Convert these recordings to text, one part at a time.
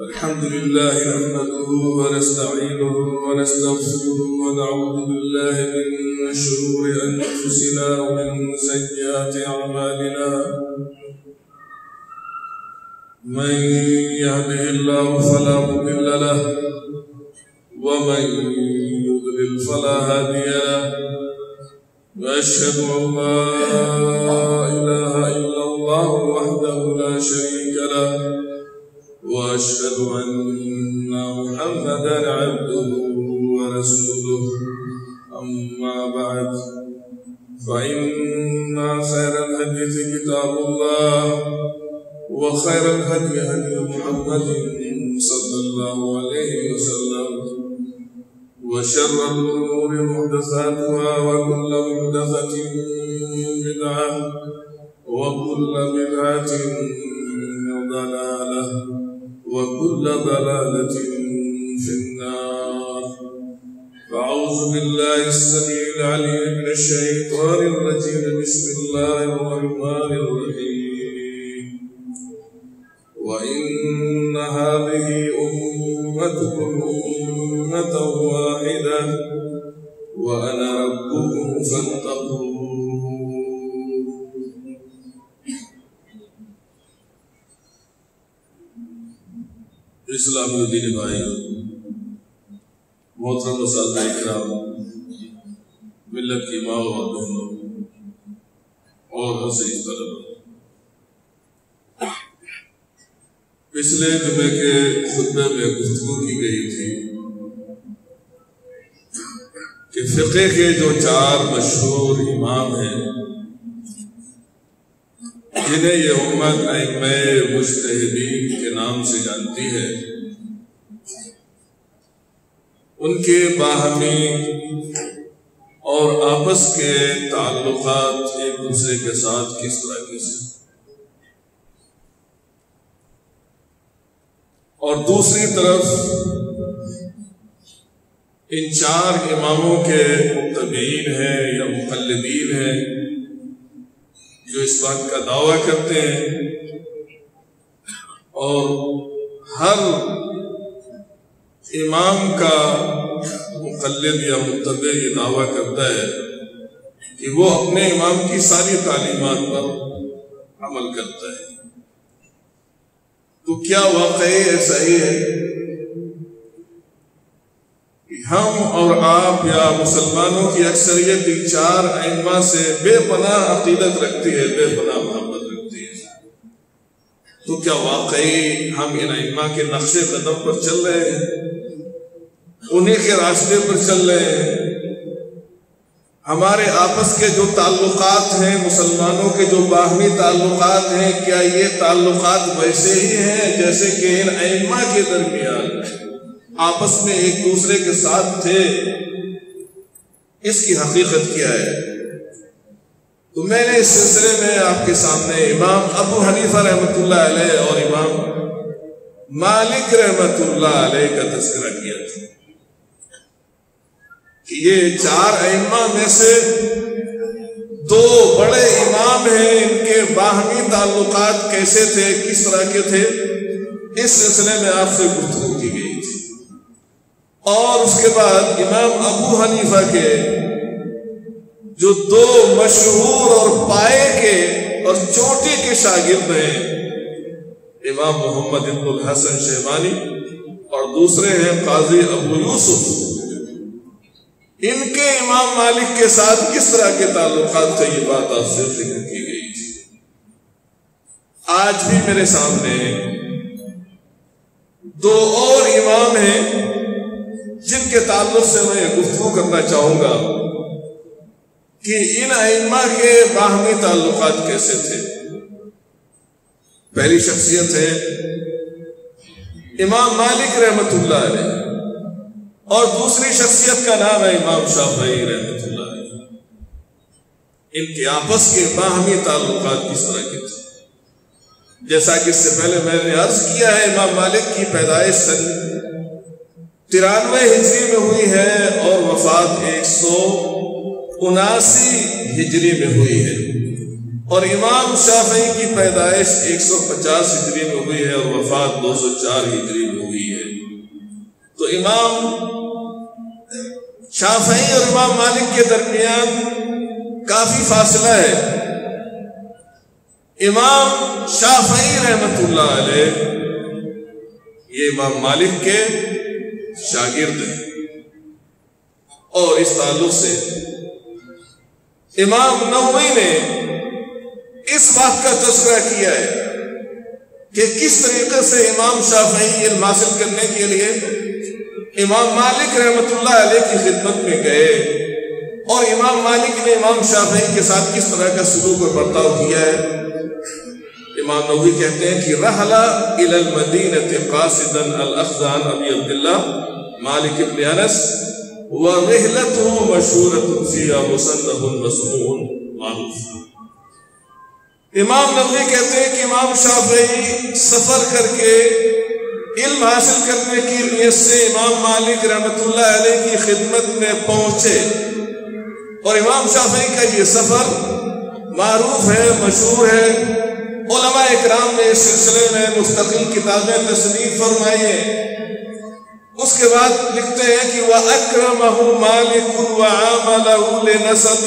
الحمد لله نحمده ونستعينه ونستغفره ونعوذ بالله من شرور أنفسنا ومن سيئات أعمالنا. من يهده الله فلا مضل له ومن يضلل فلا هادي له. وأشهد أن لا إله إلا الله وحده لا شريك له وأشهد أن محمدا عبده ورسوله. أما بعد فإن خير الحديث كتاب الله وخير الهدي هدي محمد صلى الله عليه وسلم. وشر الأمور محدثاتها وكل محدثة بدعة وكل بدعة ضلالة. وكل ضلالة في النار. فأعوذ بالله السميع العليم من الشيطان الرجيم. بسم الله الرحمن الرحيم. اسلامی دین بھائی، محترم مسالہ اکرام، ملت کی ماں اور بہنوں اور حسین طلب پچھلے جمعے کے خطبے میں گفتگو کی گئی تھی کہ فقہ کے جو چار مشہور امام ہیں، جنہیں یہ امت ائمہ مجتہدین کے نام سے جانتی ہے ان کے باہمی اور آپس کے تعلقات ایک دوسرے کے ساتھ کس طرح کے سے اور دوسری طرف ان چار اماموں کے متبین ہیں یا مقلدین ہیں جو اس بات کا دعویٰ کرتے ہیں اور ہر امام کا مقلد یا متبع یہ دعویٰ کرتا ہے کہ وہ اپنے امام کی ساری تعلیمات پر عمل کرتا ہے۔ تو کیا واقعی ایسا ہی ہے ہم اور آپ یا مسلمانوں کی اکثریت ان چار ائمہ سے بے پناہ عقیدت رکھتی ہے بے پناہ محبت رکھتی ہے تو کیا واقعی ہم ان ائمہ کے نقشے قدم پر چل رہے ہیں؟ انہیں کے راستے پر چل رہے ہیں۔ ہمارے آپس کے جو تعلقات ہیں، مسلمانوں کے جو باہمی تعلقات ہیں، کیا یہ تعلقات ویسے ہی ہیں جیسے کہ ان ائمہ کے درمیان آپس میں ایک دوسرے کے ساتھ تھے؟ اس کی حقیقت کیا ہے؟ تو میں نے اس سلسلے میں آپ کے سامنے امام ابو حنیفہ رحمۃ اللہ علیہ اور امام مالک رحمۃ اللہ علیہ کا تذکرہ کیا تھا۔ کہ یہ چار ائمہ میں سے دو بڑے امام ہیں، ان کے باہمی تعلقات کیسے تھے، کس طرح کے تھے، اس سلسلے میں آپ سے گفتگو کی گئی تھی۔ اور اس کے بعد امام ابو حنیفہ کے جو دو مشہور اور پائے کے اور چوٹی کے شاگرد ہیں، امام محمد ابن الحسن شہبانی اور دوسرے ہیں قاضی ابو یوسف۔ ان کے امام مالک کے ساتھ کس طرح کے تعلقات تھے؟ یہ بات آپ سے ذکر کی گئی تھی۔ آج بھی میرے سامنے دو اور امام ہیں جن کے تعلق سے میں گفتگو کرنا چاہوں گا کہ ان ائمہ کے باہمی تعلقات کیسے تھے۔ پہلی شخصیت ہے امام مالک رحمت اللہ علیہ۔ اور دوسری شخصیت کا نام ہے امام شافعی رحمت اللہ علیہ۔ ان کے آپس کے باہمی تعلقات کس طرح کے تھے؟ جیسا کہ اس سے پہلے میں نے عرض کیا ہے، امام مالک کی پیدائش سن ترانوے ہجری میں ہوئی ہے اور وفات ایک سو اناسی ہجری میں ہوئی ہے۔ اور امام شافعی کی پیدائش ایک سو پچاس ہجری میں ہوئی ہے اور وفات دو سو چار ہجری میں ہوئی ہے۔ تو امام شافعی اور امام مالک کے درمیان کافی فاصلہ ہے۔ امام شافعی رحمت اللہ علیہ یہ امام مالک کے شاگرد ہیں۔ اور اس تعلق سے امام نووی نے اس بات کا تذکرہ کیا ہے کہ کس طریقے سے امام شافعی علم حاصل کرنے کے لیے امام مالک رحمت اللہ علیہ کی خدمت میں گئے اور امام مالک نے امام شافعی کے ساتھ کس طرح کا سلوک اور برتاؤ کیا ہے؟ امام نووی کہتے ہیں کہ رحلا الى المدینة قاصدا الاخزان ابی عبداللہ، مالک ابن انس ورحلته مشہورت فیہا مصنف مسمون معروف۔ امام نووی کہتے ہیں کہ امام شافعی سفر کر کے علم حاصل کرنے کی نیت سے امام مالک رحمت اللہ علیہ کی خدمت میں پہنچے۔ اور امام شافعی کا یہ سفر معروف ہے، مشہور ہے۔ علماء اکرام نے اس سلسلے میں مستقل کتابیں تصنیف فرمائی ہیں۔ اس کے بعد لکھتے ہیں کہ وہ اکرم مالک و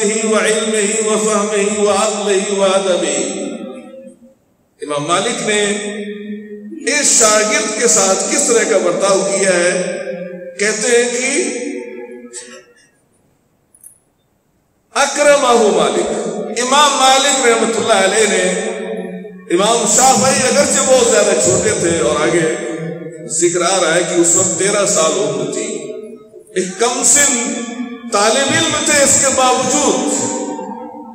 ہی و علم ہی و فہم ہی و عقل ہی و ادب امام مالک نے اس شاگرد کے ساتھ کس طرح کا برتاؤ کیا ہے؟ کہتے ہیں کہ اکرم مالک، امام مالک رحمت اللہ علیہ نے، امام شاہ بھائی اگرچہ بہت زیادہ چھوٹے تھے اور آگے ذکر آ رہا ہے کہ اس وقت تیرہ سال عمر تھی۔ ایک کم سن طالب علم تھے اس کے باوجود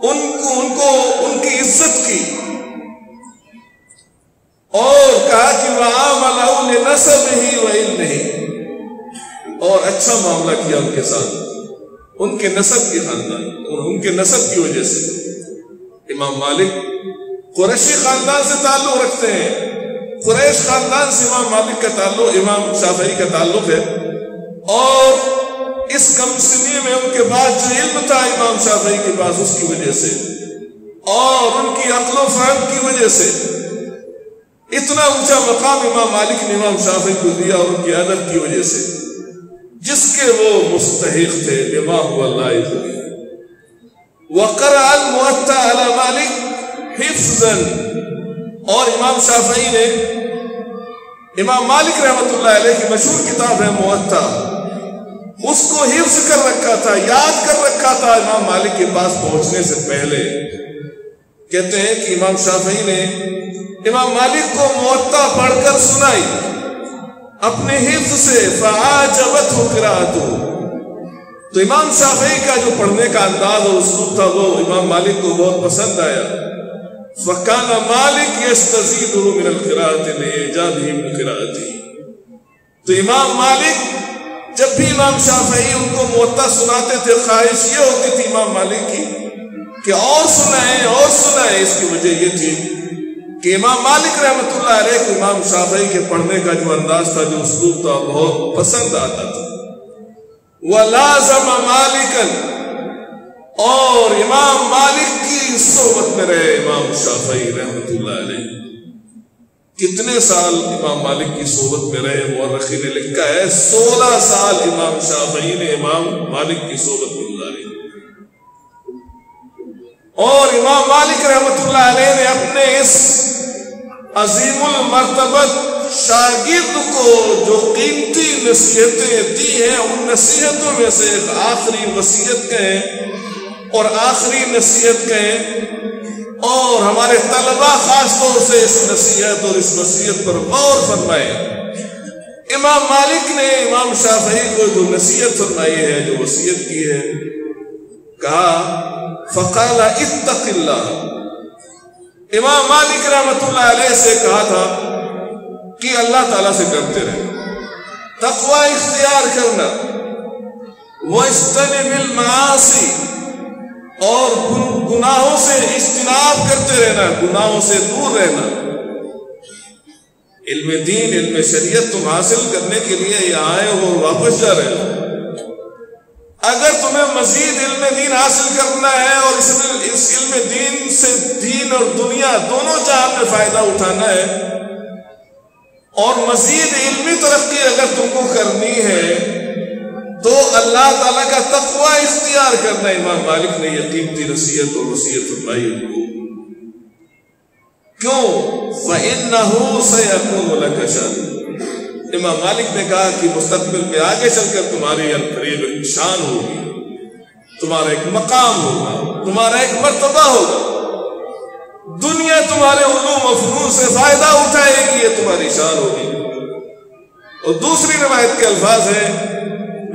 ان کو ان کو، ان کی عزت کی اور کہا کہ وہ عام نصب ہی وہ علم نہیں اور اچھا معاملہ کیا ان کے ساتھ۔ ان کے نصب کی خاندان۔ ان کے نصب کی وجہ سے۔ امام مالک قریشی خاندان سے تعلق رکھتے ہیں۔ قریش خاندان سے امام مالک کا تعلق، امام شافعی کا تعلق ہے۔ اور اس کم سنی میں ان کے پاس جو علم تھا امام شافعی کے پاس، اس کی وجہ سے۔ اور ان کی عقل و فہم کی وجہ سے۔ اتنا اونچا مقام امام مالک نے امام شافعی کو دیا اور ان کی ادب کی وجہ سے جس کے وہ مستحق تھے امام اللہ وقر المعطا علی مالک اور امام شافعی نے امام مالک رحمت اللہ علیہ کی مشہور کتاب ہے موتا اس کو حفظ کر رکھا تھا، یاد کر رکھا تھا امام مالک کے پاس پہنچنے سے پہلے۔ کہتے ہیں کہ امام شافعی نے امام مالک کو موتا پڑھ کر سنائی۔ اپنے حفظ سے فعاجبت ہو تو امام شافعی کا جو پڑھنے کا انداز اور اسلوب تھا وہ امام مالک کو بہت پسند آیا۔ فکان مالک یستزید من القراءت لإجابه من قراءتی تو امام مالک جب بھی امام شافعی ان کو موتا سناتے تھے، خواہش یہ ہوتی تھی امام مالک کی کہ اور سنائیں اور سنائیں۔ اس کی وجہ یہ تھی کہ امام مالک رحمت اللہ علیہ کو امام شافعی کے پڑھنے کا جو انداز تھا، جو اسلوب تھا، بہت پسند آتا تھا۔ وَلَازَمَ مَالِكًا اور امام مالک کی صحبت میں رہے امام شافعی رحمت اللہ علیہ۔ کتنے سال امام مالک کی صحبت میں رہے مورخی نے لکھا ہے، سولہ سال امام شافعی نے امام مالک کی صحبت میں اور امام مالک رحمت اللہ علیہ نے اپنے اس عظیم المرتبت شاگرد کو جو قیمتی نصیحتیں دی ہیں، ان نصیحتوں میں سے ایک آخری وصیت کہیں اور آخری نصیحت کہیں اور ہمارے طلبہ خاص طور سے اس نصیحت اور اس نصیحت پر غور فرمائے۔ امام مالک نے امام شافعی کو جو نصیحت فرمائی ہے، جو وصیت کی ہے کہا، فقال اتق اللہ۔ امام مالک رحمت اللہ علیہ سے کہا تھا کہ اللہ تعالیٰ سے کرتے رہے۔ تقوی اختیار کرنا وہ المعاصی، اور گناہوں سے اجتناب کرتے رہنا، گناہوں سے دور رہنا۔ علم دین، علم شریعت تم حاصل کرنے کے لیے یہ آئے ہو واپس جا رہے ہو۔ اگر تمہیں مزید علم دین حاصل کرنا ہے اور اس اس علم دین سے دین اور دنیا دونوں جہاں میں فائدہ اٹھانا ہے، اور مزید علمی ترقی اگر تم کو کرنی ہے، تو اللہ تعالیٰ کا تقوی اختیار کرنا امام مالک نے یہ قیمتی نصیحت اور وسیعت فرمائی ان کو۔ کیوں؟ فَإِنَّهُ سَيَكُونُ لَكَ شَانِ امام مالک نے کہا کہ مستقبل میں آگے چل کر تمہاری یعنی قریب شان ہوگی، تمہارا ایک مقام ہوگا، تمہارا ایک مرتبہ ہوگا۔ دنیا تمہارے علوم و فنون سے فائدہ اٹھائے گی، یہ تمہاری شان ہوگی۔ اور دوسری روایت کے الفاظ ہیں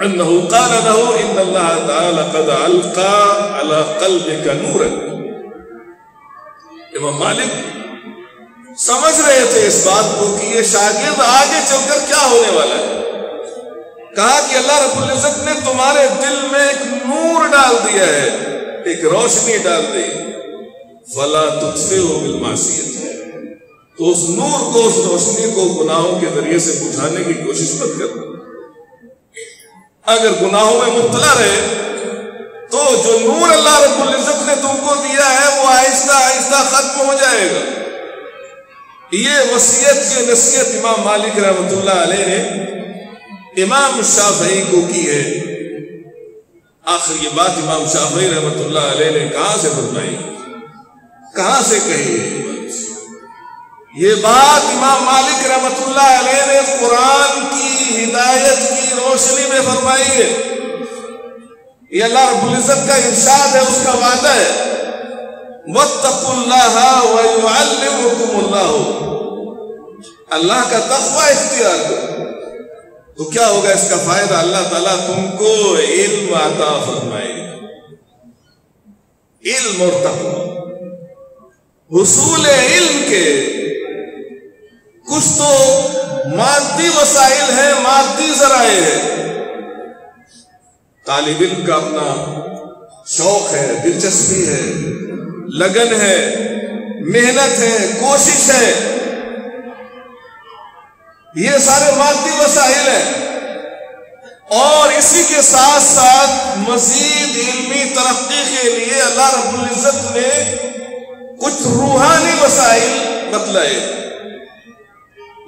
انه قال له ان الله تعالى قد القى على قلبك نورا۔ امام مالک سمجھ رہے تھے اس بات کو کہ یہ شاگرد آگے چل کر کیا ہونے والا ہے؟ کہا کہ اللہ رب العزت نے تمہارے دل میں ایک نور ڈال دیا ہے، ایک روشنی ڈال دی۔ فلا تطفئ بالمعصیت تو اس نور کو، اس روشنی کو گناہوں کے ذریعے سے بجھانے کی کوشش مت کرنا اگر گناہوں میں مبتلا رہے، تو جو نور اللہ رب العزت نے تم کو دیا ہے، وہ آہستہ آہستہ ختم ہو جائے گا۔ یہ وسیعت کی نصیحت امام مالک رحمۃ اللہ علیہ نے امام شافعی کو کی ہے۔ آخر یہ بات امام شافعی رحمۃ اللہ علیہ نے کہاں سے فرمائی؟ کہاں سے کہی ہے؟ یہ بات امام مالک رحمت اللہ علیہ نے قرآن کی ہدایت کی روشنی میں فرمائی ہے۔ یہ اللہ رب العزت کا ارشاد ہے، اس کا وعدہ ہے۔ وَاتَّقُوا اللَّهَ وَيُعَلِّمُكُمُ اللَّهُ. اللہ کا تقوی اختیار کرو. تو کیا ہوگا اس کا فائدہ؟ اللہ تعالیٰ تم کو علم عطا فرمائے علم اور تقوی. حصول علم کے کچھ تو مادی وسائل ہیں، مادی ذرائع ہے طالب علم کا اپنا شوق ہے، دلچسپی ہے. لگن ہے، محنت ہے، کوشش ہے۔ یہ سارے مادی وسائل ہیں۔ اور اسی کے ساتھ ساتھ مزید علمی ترقی کے لیے اللہ رب العزت نے کچھ روحانی وسائل بتلائے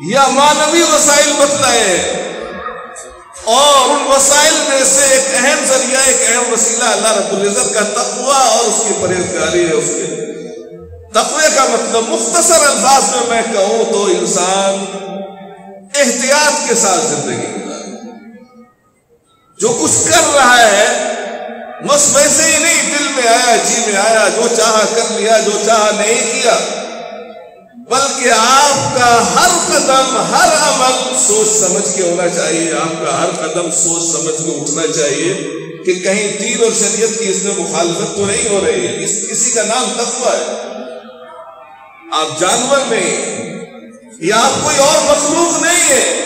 یا مانوی وسائل بتلائے ہیں اور ان وسائل میں سے ایک اہم ذریعہ، ایک اہم وسیلہ اللہ رب العزت کا تقوی اور اس کی پرہیزگاری ہے اس کے۔ تقوی کا مطلب مختصر الفاظ میں میں کہوں تو انسان احتیاط کے ساتھ زندگی جو کچھ کر رہا ہے، بس ویسے ہی نہیں، دل میں آیا جی میں آیا، جو چاہا کر لیا، جو چاہا نہیں کیا۔ بلکہ آپ کا ہر قدم، ہر عمل سوچ سمجھ کے ہونا چاہیے۔ آپ کا ہر قدم سوچ سمجھ کے اٹھنا چاہیے کہ کہیں دین اور شریعت کی اس میں مخالفت تو نہیں ہو رہی ہے۔ اس کسی کا نام تقوی ہے۔ آپ جانور نہیں یا آپ کوئی اور مخلوق نہیں ہے۔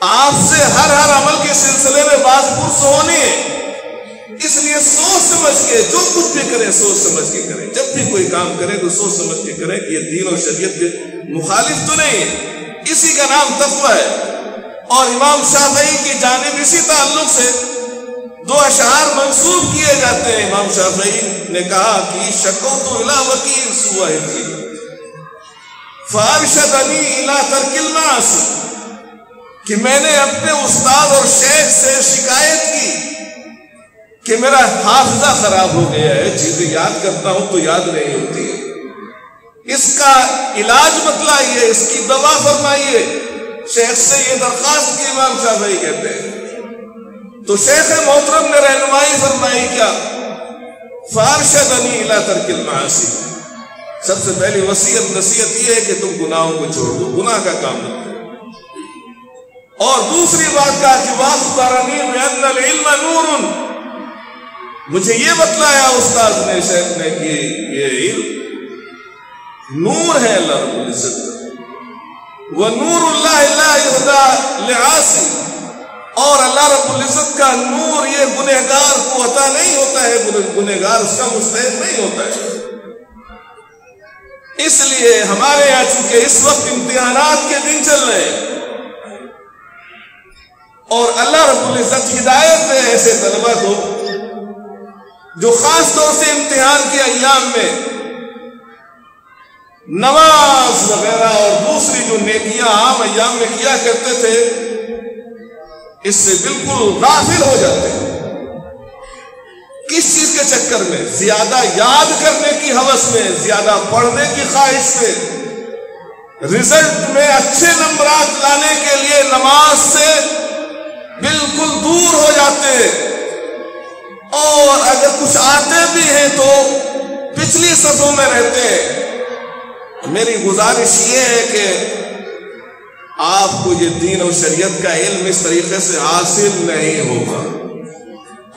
آپ سے ہر ہر عمل کے سلسلے میں بات پرس ہونی ہے۔ اس لیے سوچ سمجھ کے، جو کچھ بھی کرے، سوچ سمجھ کے کرے۔ جب بھی کوئی کام کرے تو سوچ سمجھ کے کرے کہ یہ دین اور شریعت کے مخالف تو نہیں۔ ہے اسی کا نام تقوی ہے۔ اور امام شافعی کی جانب اسی تعلق سے دو اشعار منسوخ کیے جاتے ہیں۔ امام شافعی نے کہا کہ شکو تو الا وکیل سوا فارشدنی الا ترکل ناس کہ میں نے اپنے استاد اور شیخ سے شکایت کی۔ کہ میرا حافظہ خراب ہو گیا ہے چیزیں یاد کرتا ہوں تو یاد نہیں ہوتی۔ اس کا علاج بتلائیے، اس کی دوا فرمائیے۔ شیخ سے یہ درخواست کی امام شاہ بھائی کہتے ہیں۔ تو شیخ محترم نے رہنمائی فرمائی کیا۔ فارشدنی الا ترک المعاصی۔ سب سے پہلی وسیعت نصیحت یہ ہے کہ تم گناہوں کو چھوڑ دو، گناہ کا کام نہ اور دوسری بات کہا کہ واسطارنی میں العلم نور۔ مجھے یہ بتلایا استاد نے شیخ نے کہ یہ علم نور ہے اللہ رب العزت وہ نور اللہ اللہ لعاصی۔ اور اللہ رب العزت کا نور یہ گنہگار کو عطا نہیں ہوتا ہے گنہگار اس کا مستحق نہیں ہوتا ہے۔ اس لیے ہمارے یہاں چونکہ اس وقت امتحانات کے دن چل رہے ہیں، اور اللہ رب العزت ہدایت ہے، ایسے طلبہ کو جو خاص طور سے امتحان کے ایام میں نماز وغیرہ اور دوسری جو نیکیاں عام ایام میں کیا کرتے تھے، اس سے بالکل غافل ہو جاتے ہیں۔ کس چیز کے چکر میں؟ زیادہ یاد کرنے کی حوث میں، زیادہ پڑھنے کی خواہش میں۔ رزلٹ میں اچھے نمبرات لانے کے لیے نماز سے بالکل دور ہو جاتے اور اگر کچھ آتے بھی ہیں تو پچھلی صفوں میں رہتے ہیں۔ میری گزارش یہ ہے کہ آپ کو یہ دین و شریعت کا علم اس طریقے سے حاصل نہیں ہوگا۔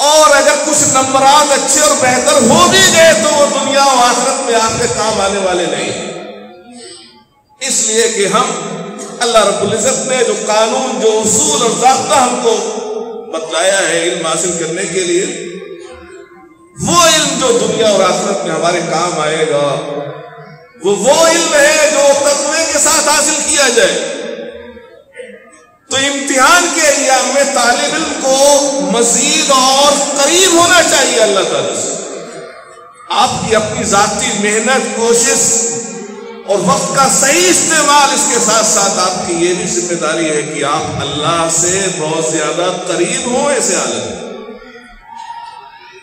اور اگر کچھ نمبرات اچھے اور بہتر ہو بھی گئے تو وہ دنیا و آخرت میں آپ کے کام آنے والے نہیں۔ اس لیے کہ ہم اللہ رب العزت نے جو قانون، جو اصول اور ضابطہ ہم کو بتلایا ہے علم حاصل کرنے کے لیے وہ علم جو دنیا اور آخرت میں ہمارے کام آئے گا، وہ وہ علم ہے جو تقوی کے ساتھ حاصل کیا جائے۔ تو امتحان کے ایام میں طالب علم کو مزید اور قریب ہونا چاہیے اللہ تعالی سے۔ آپ کی اپنی ذاتی محنت، کوشش اور وقت کا صحیح استعمال اس کے ساتھ ساتھ آپ کی یہ بھی ذمہ داری ہے کہ آپ اللہ سے بہت زیادہ قریب ہوں ایسے حالت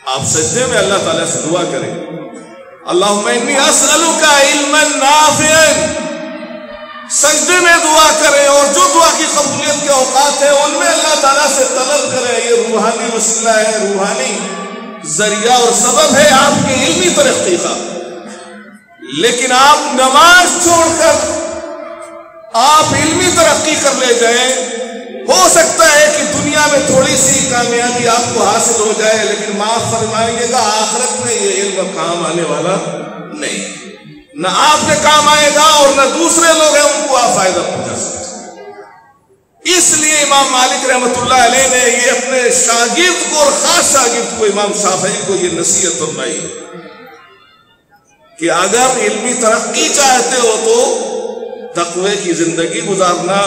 آپ سجدے میں اللہ تعالیٰ سے دعا کریں۔ اللہ کا علم سجدے میں دعا کرے اور جو دعا کی قبولیت کے اوقات ہیں، ان میں اللہ تعالیٰ سے طلب کرے یہ روحانی وسیلہ ہے، روحانی ذریعہ اور سبب ہے آپ کی علمی ترقی کا لیکن آپ نماز چھوڑ کر آپ علمی ترقی کر لے جائیں ہو سکتا ہے کہ دنیا میں تھوڑی سی کامیابی آپ کو حاصل ہو جائے، لیکن معاف فرمائیے گا، آخرت میں یہ علم کام آنے والا نہیں۔ نہ آپ کے کام آئے گا اور نہ دوسرے لوگ ہیں، ان کو آپ فائدہ پہنچا سکتے اس لیے امام مالک رحمت اللہ علیہ نے یہ اپنے شاگرد کو اور خاص شاگرد کو، امام شافعی کو یہ نصیحت فرمائی کہ اگر علمی ترقی چاہتے ہو تو تقوی کی زندگی گزارنا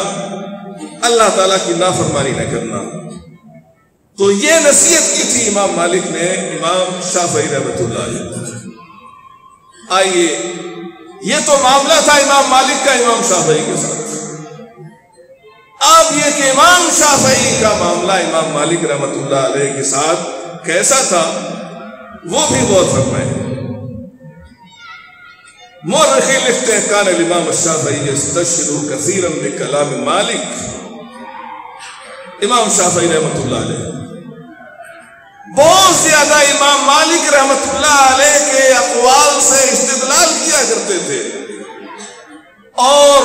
اللہ تعالیٰ کی نافرمانی نہ کرنا۔ تو یہ نصیحت کی تھی امام مالک نے، امام شافعی رحمت اللہ علیہ۔ آئیے، یہ تو معاملہ تھا امام مالک کا، امام شافعی کے ساتھ۔ اب یہ کہ امام شافعی کا معاملہ امام مالک رحمت اللہ علیہ کے ساتھ کیسا تھا، وہ بھی بہت فرمائے۔ مورخی لکھتے ہیں کان الامام الشافعی استشرو کثیرا بکلام مالک۔ امام شافعی رحمت اللہ علیہ بہت زیادہ امام مالک رحمت اللہ علیہ کے اقوال سے استدلال کیا کرتے تھے۔ اور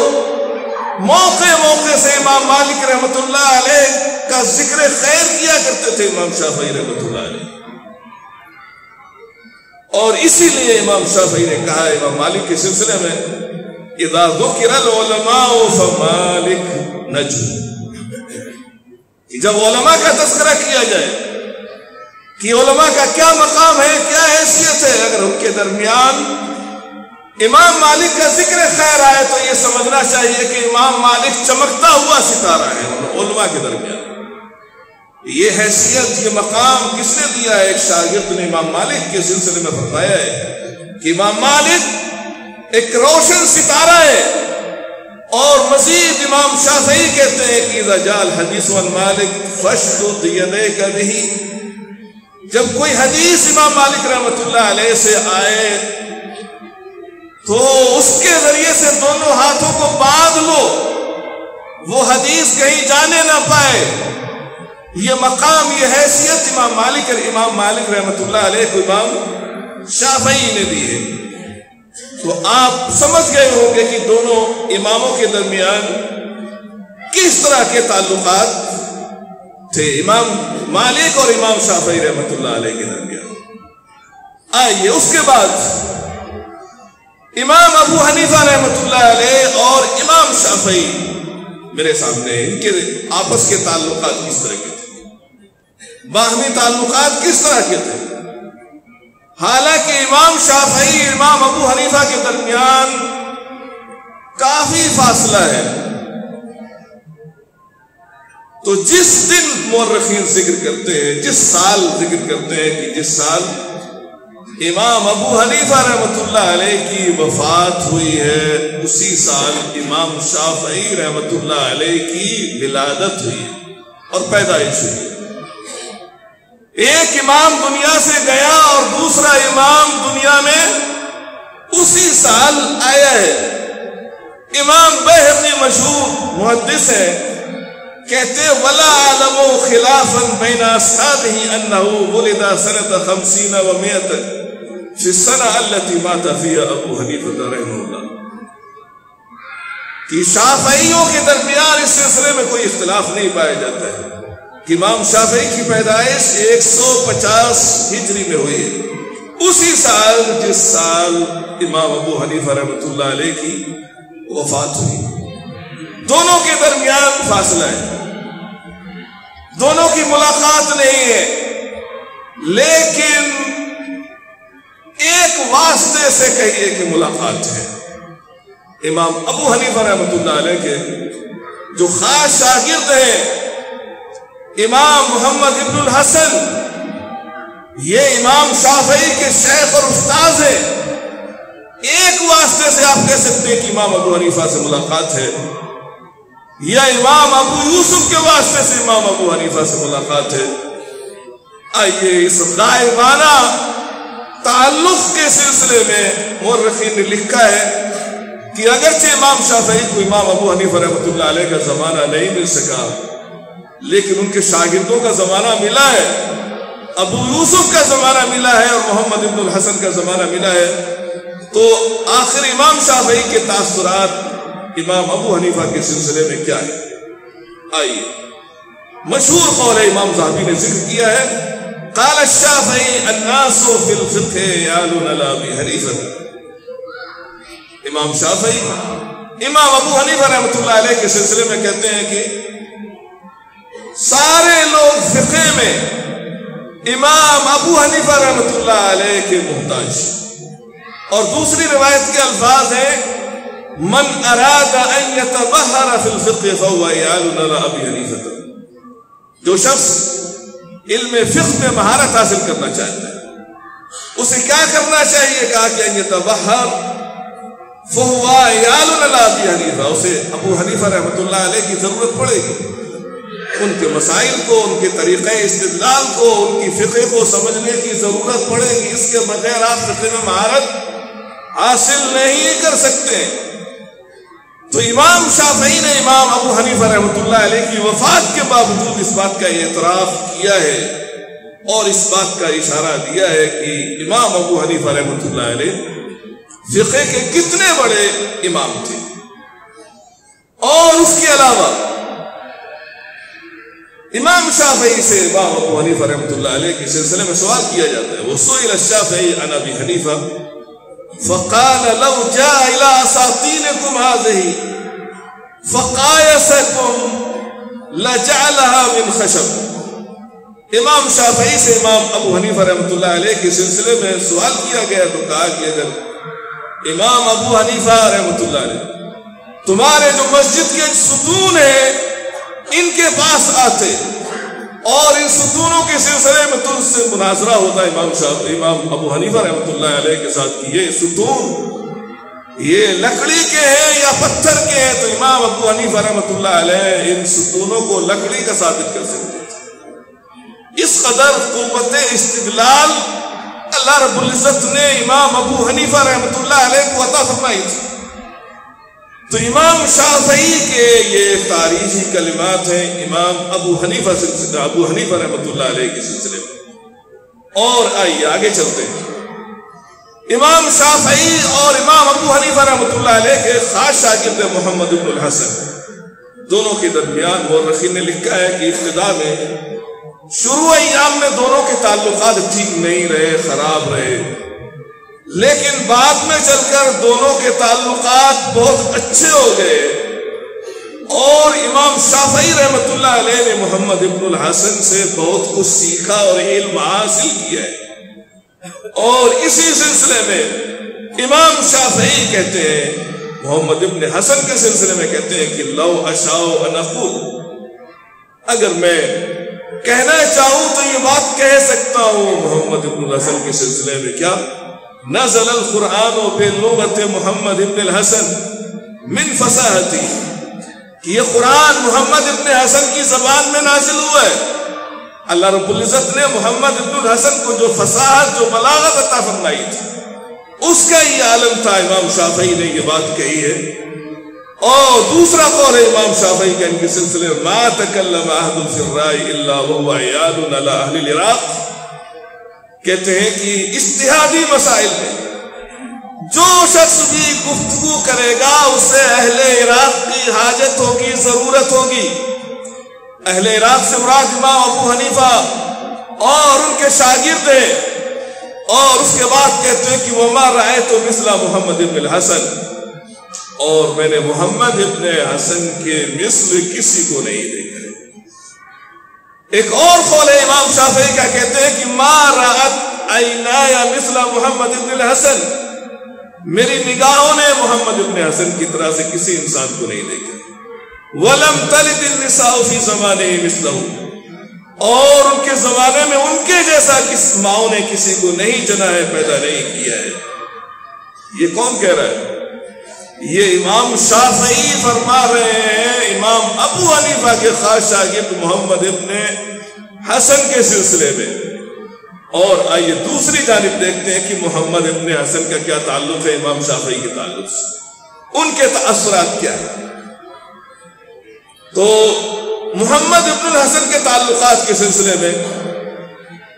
موقع موقع سے امام مالک رحمت اللہ علیہ کا ذکر خیر کیا کرتے تھے امام شافعی رحمت اللہ علیہ۔ اور اسی لیے امام شافعی نے کہا، امام مالک کے سلسلے میں، اذا ذکر العلماء فمالک نجم. کہ جب علماء کا تذکرہ کیا جائے کہ علماء کا کیا مقام ہے، کیا حیثیت ہے، اگر ان کے درمیان امام مالک کا ذکر خیر آئے تو یہ سمجھنا چاہیے کہ امام مالک چمکتا ہوا ستارہ ہے علماء کے درمیان۔ یہ حیثیت، یہ مقام کس نے دیا ہے؟ ایک شاگرد نے امام مالک کے سلسلے میں فرمایا ہے کہ امام مالک ایک روشن ستارہ ہے۔ اور مزید امام شافعی کہتے ہیں کہ رجال حدیث مالک فشد یدیک بھی جب کوئی حدیث امام مالک رحمت اللہ علیہ سے آئے تو اس کے ذریعے سے دونوں ہاتھوں کو باندھ لو، وہ حدیث کہیں جانے نہ پائے۔ یہ مقام، یہ حیثیت امام مالک اور امام مالک رحمت اللہ علیہ کو امام شافعی نے دی ہے۔ تو آپ سمجھ گئے ہوں گے کہ دونوں اماموں کے درمیان کس طرح کے تعلقات تھے۔ امام مالک اور امام شافعی رحمت اللہ علیہ کے درمیان۔ آئیے اس کے بعد امام ابو حنیفہ رحمت اللہ علیہ اور امام شافعی میرے سامنے، ان کے آپس کے تعلقات کس طرح کے تھے؟ باہمی تعلقات کس طرح کے تھے؟ حالانکہ امام شافعی، امام ابو حنیفہ کے درمیان کافی فاصلہ ہے۔ تو جس دن مورخین ذکر کرتے ہیں، جس سال ذکر کرتے ہیں کہ جس سال امام ابو حنیفہ رحمۃ اللہ علیہ کی وفات ہوئی ہے، اسی سال امام شافعی رحمۃ اللہ علیہ کی ولادت ہوئی اور پیدائش ہوئی ایک امام دنیا سے گیا اور دوسرا امام دنیا میں اسی سال آیا ہے۔ امام بحقی مشہور محدث ہے۔ کہتے ولا عالم خلافا بین اصحابه انه ولد سنه 50 و 100 فی السنہ التي مات فيها ابو حنیفہ رحمہ اللہ کہ شافعیوں کے درمیان اس سلسلے میں کوئی اختلاف نہیں پایا جاتا ہے۔ امام شافعی کی پیدائش ایک سو پچاس ہجری میں ہوئی ہے۔ اسی سال، جس سال امام ابو حنیفہ رحمۃ اللہ علیہ کی وفات ہوئی۔ دونوں کے درمیان فاصلہ ہے۔ دونوں کی ملاقات نہیں ہے۔ لیکن ایک واسطے سے کہیے کہ ملاقات ہے۔ امام ابو حنیفہ رحمۃ اللہ علیہ کے جو خاص شاگرد ہیں امام محمد ابن الحسن، یہ امام شافعی کے شیخ اور استاذ ہیں۔ ایک واسطے سے آپ کہہ سکتے ہیں کہ امام ابو حنیفہ سے ملاقات ہے۔ یا امام ابو یوسف کے واسطے سے امام ابو حنیفہ سے ملاقات ہے۔ آئیے اس غائبانہ تعلق کے سلسلے میں مورخین نے لکھا ہے کہ اگرچہ امام شافعی کو امام ابو حنیف رحمۃ اللہ علیہ کا زمانہ نہیں مل سکا لیکن ان کے شاگردوں کا زمانہ ملا ہے، ابو یوسف کا زمانہ ملا ہے اور محمد ابن الحسن کا زمانہ ملا ہے۔ تو آخر امام شافعی کے تاثرات امام ابو حنیفہ کے سلسلے میں کیا ہے آئیے۔ مشہور قول امام صاحبی نے ذکر کیا ہے، قال الشافعي الناس في الفقه يالون لا بحنيفه امام شافعی، امام ابو حنیفہ رحمۃ اللہ علیہ کے سلسلے میں کہتے ہیں کہ سارے لوگ فقہ میں امام ابو حنیفہ رحمۃ اللہ علیہ کے محتاج اور دوسری روایت کے الفاظ ہیں، من اراد ان يتبهر في الفقه فهو يالون لا ابي حنیفہ جو شخص علم فقہ میں مہارت حاصل کرنا چاہتا ہے، اسے کیا کرنا چاہیے؟ کہا کہ یہ تبہر فہوا یال ابی حنیفہ، اسے ابو حنیفہ رحمۃ اللہ علیہ کی ضرورت پڑے گی۔ ان کے مسائل کو، ان کے طریقے استدلال کو، ان کی فقہ کو سمجھنے کی ضرورت پڑے گی۔ اس کے بغیر آپ فقہ میں مہارت حاصل نہیں کر سکتے۔ تو امام شافعی نے امام ابو حنیفہ رحمۃ اللہ علیہ کی وفات کے باوجود اس بات کا اعتراف کیا ہے اور اس بات کا اشارہ دیا ہے کہ امام ابو حنیفہ رحمۃ اللہ علیہ فقہ کے کتنے بڑے امام تھے۔ اور اس کے علاوہ امام شافعی سے امام ابو حنیفہ رحمۃ اللہ علیہ کے سلسلے میں سوال کیا جاتا ہے وہ سوئل الشافعی عن ابی حنیفہ، فقال لو جاء الى اساطينكم هذه فقايسكم لجعلها من خشب۔ امام شافعی سے امام ابو حنیفہ رحمۃ اللہ علیہ کے سلسلے میں سوال کیا گیا تو کہا کہ اگر امام ابو حنیفہ رحمۃ اللہ علیہ، تمہارے جو مسجد کے ستون ہیں ان کے پاس آتے اور ان ستونوں کے سلسلے میں تم سے مناظرہ ہوتا امام شاہ، امام ابو حنیفہ رحمۃ اللہ علیہ کے ساتھ کہ یہ ستون یہ لکڑی کے ہیں یا پتھر کے ہیں؟ تو امام ابو حنیفہ رحمۃ اللہ علیہ ان ستونوں کو لکڑی کا ثابت کر سکتے تھے اس قدر قوت استدلال اللہ رب العزت نے امام ابو حنیفہ رحمۃ اللہ علیہ کو عطا فرمائی تھی۔ تو امام شافعی کے یہ تاریخی کلمات ہیں، امام ابو حنیفہ سلسلہ، ابو حنیفہ رحمۃ اللہ علیہ کے سلسلے میں۔ اور آئیے، آگے چلتے ہیں۔ امام شافعی اور امام ابو حنیفہ رحمۃ اللہ علیہ کے خاص شاگرد محمد ابن الحسن۔ دونوں کے درمیان مورخی نے لکھا ہے کہ ابتدا میں شروع ایام میں دونوں کے تعلقات ٹھیک نہیں رہے، خراب رہے۔ لیکن بعد میں چل کر دونوں کے تعلقات بہت اچھے ہو گئے۔ اور امام شافعی رحمت اللہ علیہ نے محمد ابن الحسن سے بہت کچھ سیکھا اور علم حاصل کیا ہے۔ اور اسی سلسلے میں امام شافعی کہتے ہیں، محمد ابن حسن کے سلسلے میں کہتے ہیں کہ لو اشاؤ انقل اگر میں کہنا چاہوں تو یہ بات کہہ سکتا ہوں، محمد ابن الحسن کے سلسلے میں کیا؟ نزل القرآن و بے لغت محمد ابن الحسن من فصاحتی کہ یہ قرآن محمد ابن حسن کی زبان میں نازل ہوا ہے۔ اللہ رب العزت نے محمد ابن الحسن کو جو فصاحت، جو بلاغت عطا فرمائی تھی، اس کا یہ عالم تھا، امام شافعی نے یہ بات کہی ہے۔ اور دوسرا قول ہے، امام شافعی کا ان کے سلسلے ما تکلم احد فی الرائے الا وهو عیال علی اہل العراق۔ کہتے ہیں کہ استحادی مسائل میں جو شخص بھی گفتگو کرے گا، اسے اہل عراق کی حاجت ہوگی، ضرورت ہوگی۔ اہل عراق سے مراد امام ابو حنیفہ اور ان کے شاگرد ہیں۔ اور اس کے بعد کہتے ہیں کہ وہ مار رہے تو مثلا محمد ابن الحسن۔ اور میں نے محمد ابن حسن کے مثل کسی کو نہیں دیکھا۔ ایک اور قول ہے امام شافعی کا، کہتے ہیں کہ ما رأت عینایا مثل محمد ابن الحسن؟ میری نگاہوں نے محمد ابن حسن کی طرح سے کسی انسان کو نہیں دیکھا۔ ولم تلد النساء فی زمانے مثلہ اور ان کے زمانے میں ان کے جیسا کس ماؤں نے کسی کو نہیں جنا ہے پیدا نہیں کیا ہے۔ یہ کون کہہ رہا ہے؟ یہ امام شافعی فرما رہے ہیں امام ابو حنیفہ کے خاص شاگرد محمد ابن حسن کے سلسلے میں۔ اور آئیے دوسری جانب دیکھتے ہیں کہ محمد ابن حسن کا کیا تعلق ہے، امام شافعی کے تعلق سے۔ ان کے تاثرات کیا ہیں؟ تو محمد ابن الحسن کے تعلقات کے سلسلے میں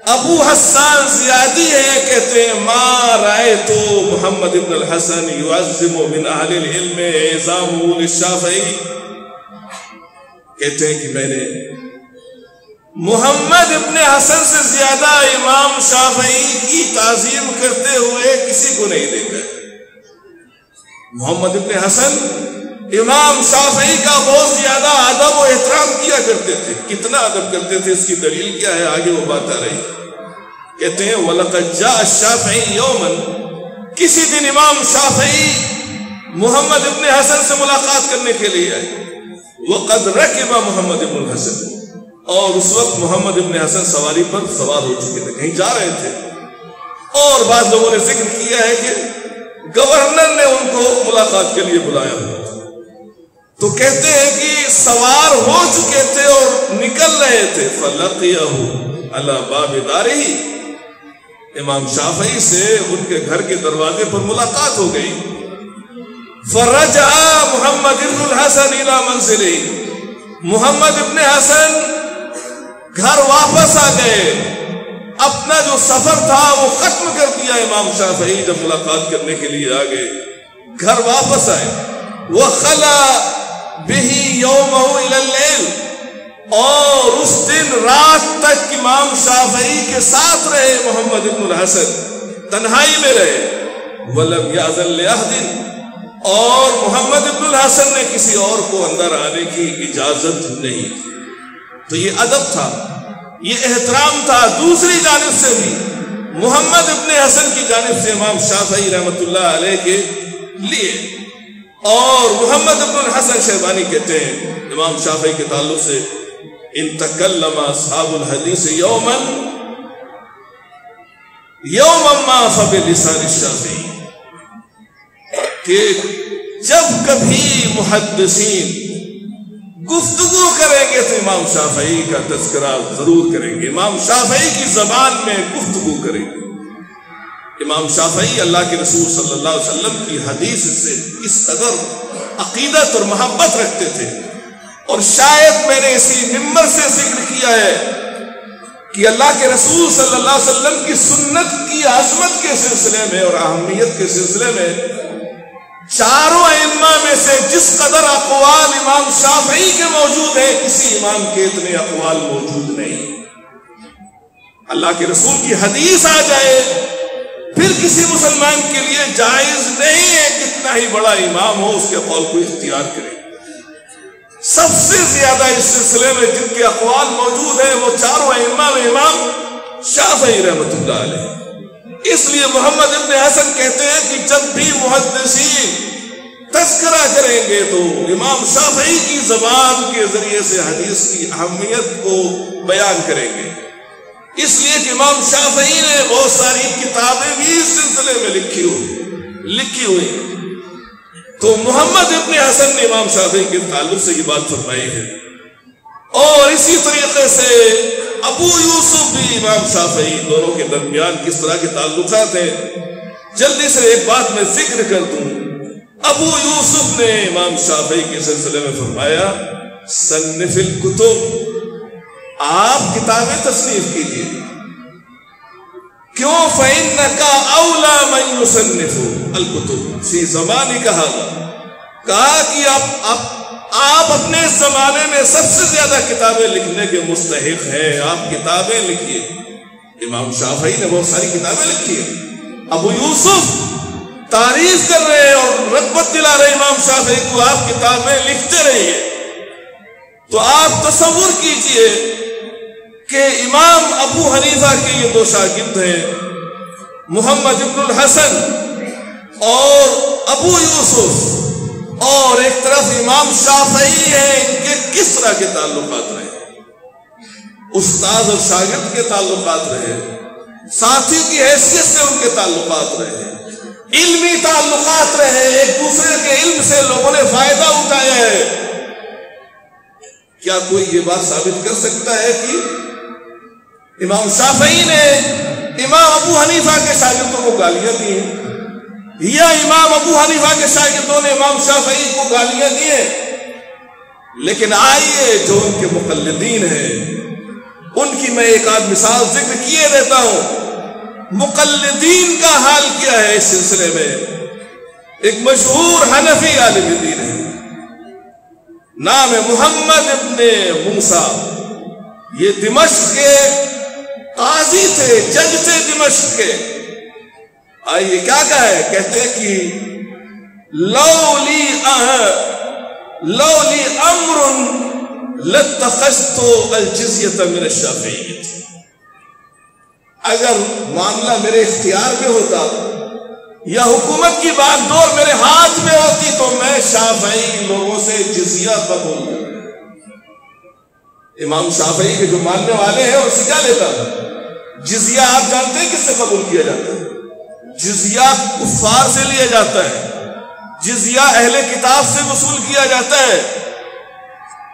ابو حسان زیادی ہے کہتے ہیں، ما رائے تو محمد ابن الحسن یعظم من اہل العلم اعظام الشافعی کہتے ہیں کہ میں نے محمد ابن حسن سے زیادہ امام شافعی کی تعظیم کرتے ہوئے کسی کو نہیں دیکھا۔ محمد ابن حسن امام شافعی کا بہت زیادہ ادب و احترام کیا کرتے تھے۔ کتنا ادب کرتے تھے۔ اس کی دلیل کیا ہے؟ آگے وہ بات آ رہی۔ کہتے ہیں، وَلَقَدْ جَاءَ الشَّافِعِي يَوْمًا۔ کسی دن امام شافعی محمد ابن حسن سے ملاقات کرنے کے لیے آئے۔ وَقَدْ رَكِبَ محمد ابن حسن اور اس وقت محمد ابن حسن سواری پر سوار ہو چکے تھے، کہیں جا رہے تھے۔ اور بعض لوگوں نے ذکر کیا ہے کہ گورنر نے ان کو ملاقات کے لیے بلایا۔ ہوا تو کہتے ہیں کہ سوار ہو چکے تھے اور نکل رہے تھے۔ فلقیہ اللہ باب داری امام شافعی سے ان کے گھر کے دروازے پر ملاقات ہو گئی۔ فرجع محمد ابن الحسن الى منزلی محمد ابن حسن گھر واپس آ گئے. اپنا جو سفر تھا وہ ختم کر دیا امام شافعی جب ملاقات کرنے کے لیے آ گئے گھر واپس آئے. وہ خلا بہی یوم اور اس دن رات تک امام شافعی کے ساتھ رہے محمد ابن الحسن. تنہائی میں رہے. ولم یازن دن اور محمد ابن الحسن نے کسی اور کو اندر آنے کی اجازت نہیں تو یہ ادب تھا، یہ احترام تھا۔ دوسری جانب سے بھی محمد ابن حسن کی جانب سے امام شافعی رحمت اللہ علیہ کے لیے اور محمد ابن الحسن شہبانی کہتے ہیں، امام شافعی کے تعلق سے، ان تکلم اصحاب الحدیث یومن یوم ما فبلسان الشافعی۔ کہ جب کبھی محدثین گفتگو کریں گے تو امام شافعی کا تذکرہ ضرور کریں گے۔ امام شافعی کی زبان میں گفتگو کریں گے۔ امام شافعی اللہ کے رسول صلی اللہ علیہ وسلم کی حدیث سے اس قدر عقیدت اور محبت رکھتے تھے۔ اور شاید میں نے اسی ممبر سے ذکر کیا ہے کہ اللہ کے رسول صلی اللہ علیہ وسلم کی سنت کی عظمت کے سلسلے میں اور اہمیت کے سلسلے میں چاروں ائمہ میں سے جس قدر اقوال امام شافعی کے موجود ہیں کسی امام کے اتنے اقوال موجود نہیں۔ اللہ کے رسول کی حدیث آ جائے، پھر کسی مسلمان کے لیے جائز نہیں ہے کتنا ہی بڑا امام ہو، اس کے قول کو اختیار کرے۔ سب سے زیادہ اس سلسلے میں جن کے اقوال موجود ہیں، وہ چاروں امام امام شافعی رحمت اللہ علیہ۔ اس لیے محمد ابن حسن کہتے ہیں کہ جب بھی محدثین تذکرہ کریں گے تو امام شافعی کی زبان کے ذریعے سے حدیث کی اہمیت کو بیان کریں گے۔ اس لیے کہ امام شافعی نے بہت ساری کتابیں بھی اس سلسلے میں لکھی ہوئی لکھی ہوئی تو محمد ابن حسن نے امام شافعی کے تعلق سے یہ بات فرمائی ہے۔ اور اسی طریقے سے ابو یوسف بھی امام شافعی دونوں کے درمیان کس طرح کے تعلقات ہیں؟ جلدی سے ایک بات میں ذکر کر دوں۔ ابو یوسف نے امام شافعی کے سلسلے میں فرمایا، صنف الکتب، آپ کتابیں تصنیف کیجیے کیوں؟ فین کا اولا میں یصنف الکتب سی زمانی کہا کہا کہ آپ آپ آپ اپنے زمانے میں سب سے زیادہ کتابیں لکھنے کے مستحق ہیں۔ آپ کتابیں لکھیے۔ امام شافعی نے بہت ساری کتابیں لکھی ہیں۔ ابو یوسف تعریف کر رہے ہیں اور رغبت دلا رہے امام شافعی کو۔ آپ کتابیں لکھتے رہیے۔ تو آپ تصور کیجیے کہ امام ابو حنیفہ کے یہ دو شاگرد ہیں۔ محمد ابن الحسن اور ابو یوسف۔ اور ایک طرف امام شافعی ہیں ان کے کس طرح کے تعلقات رہے؟ استاد اور شاگرد کے تعلقات رہے، ساتھی کی حیثیت سے ان کے تعلقات رہے، علمی تعلقات رہے، ایک دوسرے کے علم سے لوگوں نے فائدہ اٹھایا ہے۔ کیا کوئی یہ بات ثابت کر سکتا ہے کہ امام شافعی نے امام ابو حنیفہ کے شاگردوں کو گالیاں دی یا امام ابو حنیفہ کے شاگردوں نے امام شافعی کو گالیاں دی لیکن آئیے جو ان کے مقلدین ہیں، ان کی میں ایک آدھ مثال ذکر کیے دیتا ہوں۔ مقلدین کا حال کیا ہے اس سلسلے میں؟ ایک مشہور حنفی عالم دین ہے۔ نام ہے محمد ابن موسا یہ دمشق کے قاضی تھے، جج تھے دمشق کے۔ آئیے، کیا کہا کہتے کہ لولی لولی امر لتخستو الجزیت من الشافعیت۔ اگر معاملہ میرے اختیار میں ہوتا یا حکومت کی بات دور میرے ہاتھ میں ہوتی تو میں شافعی لوگوں سے جزیہ قبول امام شافعی کے جو ماننے والے ہیں اس سے کیا لیتا؟ جزیہ آپ جانتے ہیں کس سے قبول کیا جاتا ہے؟ جزیہ کفار سے لیا جاتا ہے۔ جزیہ اہل کتاب سے وصول کیا جاتا ہے۔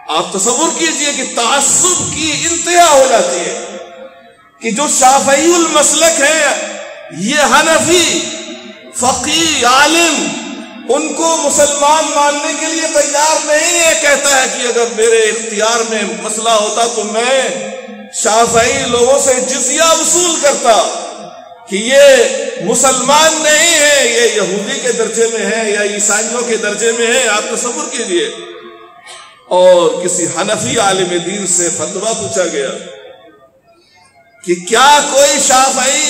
آپ تصور کیجیے کہ تعصب کی انتہا ہو جاتی ہے کہ جو شافعی المسلک ہے یہ حنفی فقی عالم، ان کو مسلمان ماننے کے لیے تیار نہیں ہے۔ کہتا ہے کہ اگر میرے اختیار میں مسئلہ ہوتا تو میں شافعی لوگوں سے جزیہ وصول کرتا۔ کہ یہ مسلمان نہیں ہے، یہ یہودی کے درجے میں ہے یا عیسائیوں کے درجے میں ہے، آپ تصور کیجیے اور کسی حنفی عالم دین سے فتوا پوچھا گیا کہ کیا کوئی شافعی،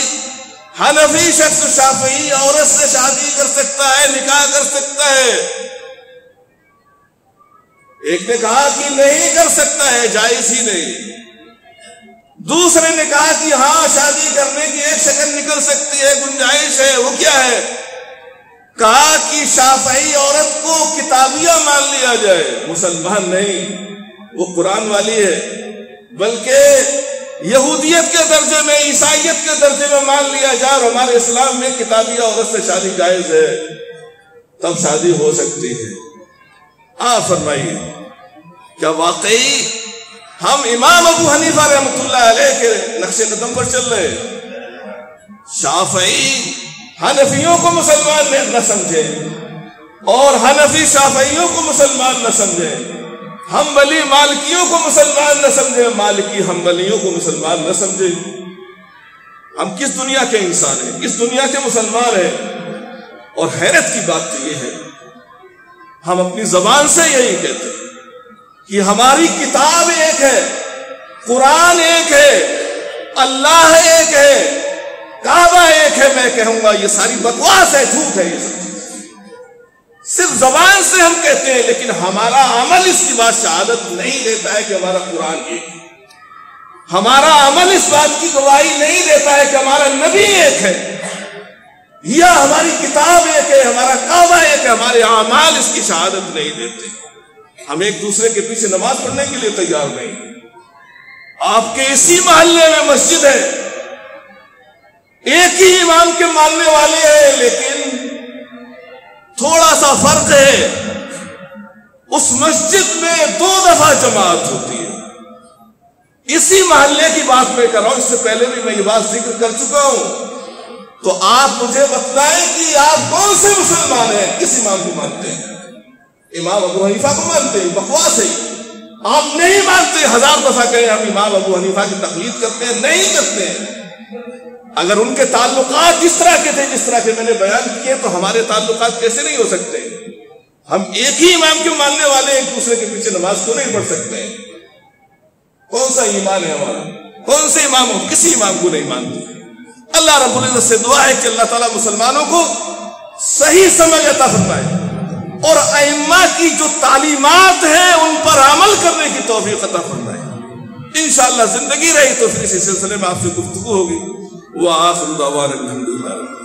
حنفی شخص شافعی عورت سے شادی کر سکتا ہے، نکاح کر سکتا ہے؟ ایک نے کہا کہ نہیں کر سکتا ہے، جائز ہی نہیں۔ دوسرے نے کہا کہ ہاں شادی کرنے کی ایک شکل نکل سکتی ہے، گنجائش ہے، وہ کیا ہے؟ کہا کہ شافعی عورت کو کتابیاں مان لیا جائے۔ مسلمان نہیں، وہ قرآن والی ہے۔ بلکہ یہودیت کے درجے میں، عیسائیت کے درجے میں مان لیا جائے اور ہمارے اسلام میں کتابی عورت سے شادی جائز ہے، تب شادی ہو سکتی ہے۔ آ، فرمائیے، کیا واقعی ہم امام ابو حنیفہ رحمۃ اللہ علیہ کے نقش قدم پر چل رہے شافعی حنفیوں کو مسلمان نہ سمجھے اور حنفی شافعیوں کو مسلمان نہ سمجھے۔ ہم بلی مالکیوں کو مسلمان نہ سمجھے، مالکی ہم بلیوں کو مسلمان نہ سمجھے۔ ہم کس دنیا کے انسان ہیں؟ کس دنیا کے مسلمان ہیں؟ اور حیرت کی بات تو یہ ہے، ہم اپنی زبان سے یہی کہتے ہیں۔ کہ ہماری کتاب ایک ہے، قرآن ایک ہے، اللہ ایک ہے، کعبہ ایک ہے، میں کہوں گا یہ ساری بکواس ہے، جھوٹ ہے یہ سب۔ صرف زبان سے ہم کہتے ہیں، لیکن ہمارا عمل اس کی بات شہادت نہیں دیتا ہے کہ ہمارا قرآن ایک ہے۔ ہمارا عمل اس بات کی گواہی نہیں دیتا ہے کہ ہمارا نبی ایک ہے۔ یا ہماری کتاب ایک ہے، ہمارا کعبہ ایک ہے، ہمارے اعمال اس کی شہادت نہیں دیتے۔ ہم ایک دوسرے کے پیچھے نماز پڑھنے کے لیے تیار نہیں۔ آپ کے اسی محلے میں مسجد ہے۔ ایک ہی امام کے ماننے والے ہیں، لیکن تھوڑا سا فرق ہے۔ اس مسجد میں دو دفعہ جماعت ہوتی ہے۔ اسی محلے کی بات میں کر رہا ہوں، اس سے پہلے بھی میں یہ بات ذکر کر چکا ہوں۔ تو آپ مجھے بتلائیں کہ آپ کون سے مسلمان ہیں؟ کس امام کو مانتے ہیں؟ امام ابو حنیفہ کو مانتے ہیں، بکواس ہے۔ آپ نہیں مانتے، ہزار دفعہ کہیں ہم امام ابو حنیفہ کی تقلید کرتے ہیں، نہیں کرتے۔ ہیں اگر ان کے تعلقات جس طرح کے تھے، جس طرح کے میں نے بیان کیے، تو ہمارے تعلقات کیسے نہیں ہو سکتے؟ ہم ایک ہی امام کے ماننے والے ایک دوسرے کے پیچھے نماز کو نہیں پڑھ سکتے؟ کون سا ایمان ہے ہمارا؟ کون سے امام ہو کسی امام کو نہیں مانتے۔ اللہ رب العزت سے دعا ہے کہ اللہ تعالیٰ مسلمانوں کو صحیح سمجھ عطا فرمائے۔ اور ائمہ کی جو تعلیمات ہیں ان پر عمل کرنے کی توفیق عطا فرمائے۔ انشاءاللہ زندگی رہی تو پھر اسی سلسلے میں آپ سے گفتگو ہوگی۔ وہ آخر دعوان الحمدللہ۔